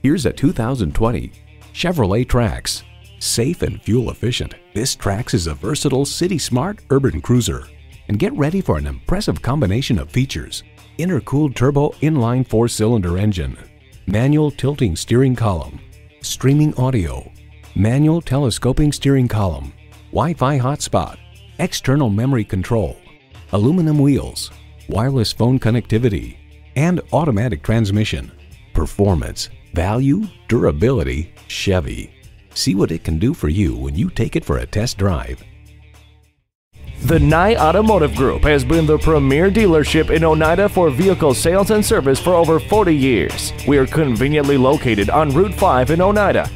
Here's a 2020 Chevrolet Trax. Safe and fuel efficient, this Trax is a versatile city smart urban cruiser. And get ready for an impressive combination of features. Intercooled turbo inline four-cylinder engine, manual tilting steering column, streaming audio, manual telescoping steering column, Wi-Fi hotspot, external memory control, aluminum wheels, wireless phone connectivity, and automatic transmission. Performance, value, durability, Chevy. See what it can do for you when you take it for a test drive. The Nye Automotive Group has been the premier dealership in Oneida for vehicle sales and service for over 40 years. We are conveniently located on Route 5 in Oneida